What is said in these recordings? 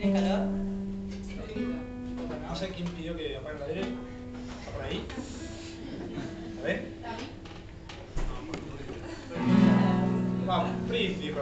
¿Tienes calor? No sé quién pidió que apague la tele. ¿Está por ahí? A ver. Vamos, Pris dijo.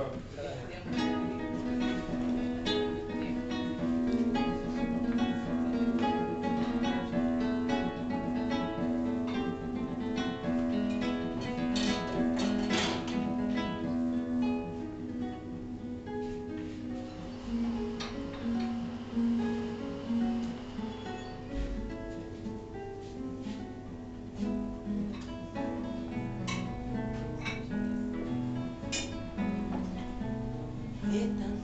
Eita.